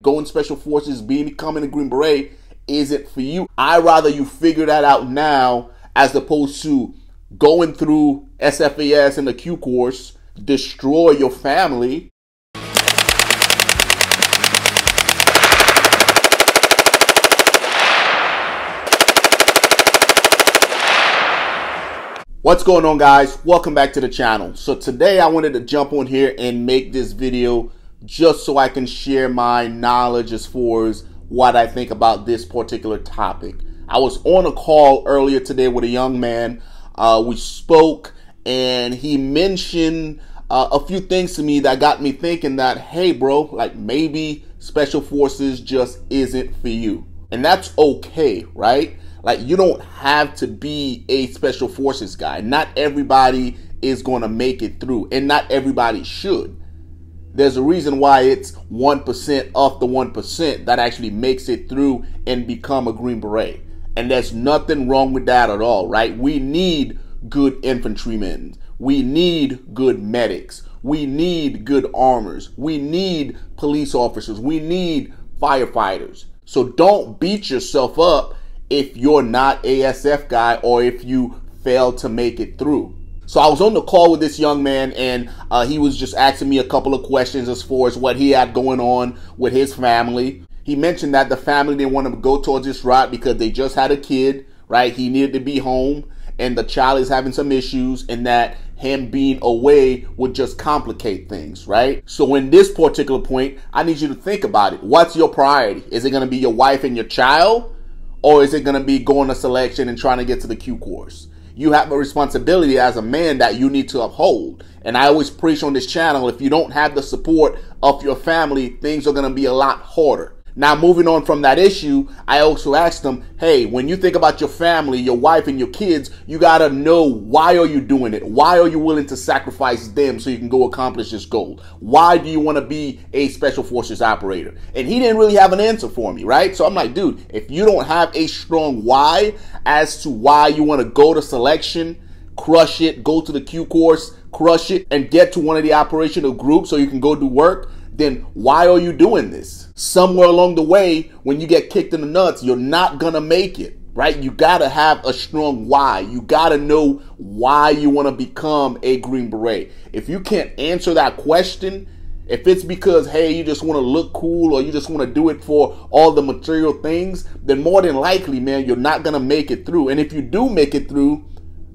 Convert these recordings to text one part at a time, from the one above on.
Going special forces, being becoming a Green Beret isn't for you. I rather you figure that out now as opposed to going through SFAS and the Q course, destroy your family. What's going on guys? Welcome back to the channel. So today I wanted to jump on here and make this video just so I can share my knowledge as far as what I think about this particular topic. I was on a call earlier today with a young man. Uh, we spoke and he mentioned uh, a few things to me that got me thinking that, hey, bro, like maybe special forces just isn't for you. And that's okay, right? Like, you don't have to be a special forces guy. Not everybody is going to make it through, and not everybody should. There's a reason why it's 1% of the 1% that actually makes it through and become a Green Beret. And there's nothing wrong with that at all, right? We need good infantrymen. We need good medics. We need good armors. We need police officers. We need firefighters. So don't beat yourself up if you're not an SF guy or if you fail to make it through. So I was on the call with this young man, and uh, he was just asking me a couple of questions as far as what he had going on with his family. He mentioned that the family didn't want to go towards this route because they just had a kid, right? He needed to be home, and the child is having some issues, and that him being away would just complicate things, right? So in this particular point, I need you to think about it. What's your priority? Is it going to be your wife and your child? Or is it going to be going to selection and trying to get to the Q course? You have a responsibility as a man that you need to uphold. And I always preach on this channel if you don't have the support of your family, things are going to be a lot harder. Now, moving on from that issue, I also asked them, hey, when you think about your family, your wife and your kids, you got to know why are you doing it? Why are you willing to sacrifice them so you can go accomplish this goal? Why do you want to be a special forces operator? And he didn't really have an answer for me, right? So I'm like, dude, if you don't have a strong why as to why you want to go to selection, crush it, go to the Q course, crush it, and get to one of the operational groups so you can go do work, then why are you doing this? Somewhere along the way, when you get kicked in the nuts, you're not gonna make it, right? You gotta have a strong why. You gotta know why you wanna become a Green Beret. If you can't answer that question, if it's because, hey, you just want to look cool or you just want to do it for all the material things, then more than likely, man, you're not to make it through. And if you do make it through,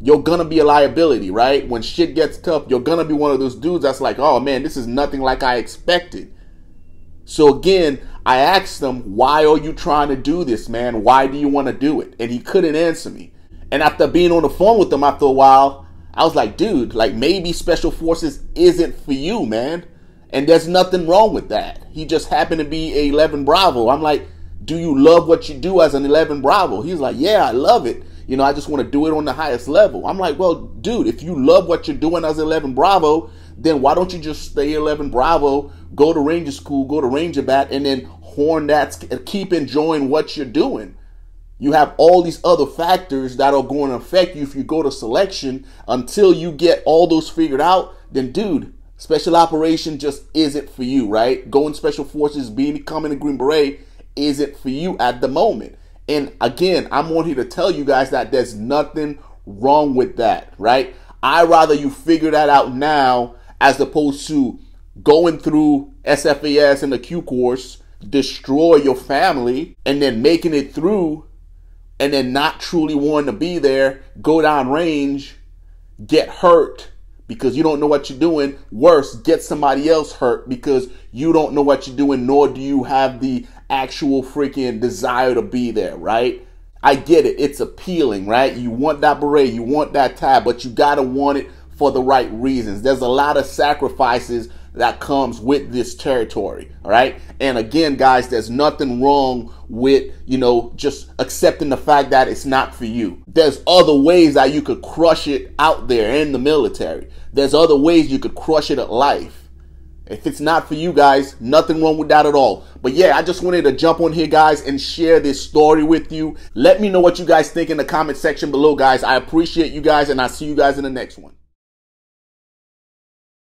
you're gonna be a liability, right? When shit gets tough, you're gonna be one of those dudes that's like, oh man, this is nothing like I expected. So again, I asked him, why are you trying to do this, man? Why do you want to do it? And he couldn't answer me. And after being on the phone with him after a while, I was like, dude, like maybe special forces isn't for you, man. And there's nothing wrong with that. He just happened to be a 11 Bravo. I'm like, do you love what you do as an 11 Bravo? He's like, yeah, I love it. You know, I just want to do it on the highest level. I'm like, well, dude, if you love what you're doing as 11 Bravo, then why don't you just stay 11 Bravo, go to Ranger School, go to Ranger Bat, and then horn that, keep enjoying what you're doing. You have all these other factors that are going to affect you if you go to selection until you get all those figured out. Then, dude, special operation just isn't for you, right? Going special forces, being becoming a Green Beret isn't for you at the moment. And again, I'm on here to tell you guys that there's nothing wrong with that, right? I rather you figure that out now as opposed to going through SFAS and the Q course, destroy your family, and then making it through and then not truly wanting to be there, go down range, get hurt because you don't know what you're doing. Worse, get somebody else hurt because you don't know what you're doing, nor do you have the actual freaking desire to be there, right? I get it. It's appealing, right? You want that beret, you want that tie, but you got to want it for the right reasons. There's a lot of sacrifices that comes with this territory, all right? And again, guys, there's nothing wrong with, you know, just accepting the fact that it's not for you. There's other ways that you could crush it out there in the military. There's other ways you could crush it at life. If it's not for you guys, nothing wrong with that at all. But yeah, I just wanted to jump on here, guys, and share this story with you. Let me know what you guys think in the comment section below, guys. I appreciate you guys, and I'll see you guys in the next one.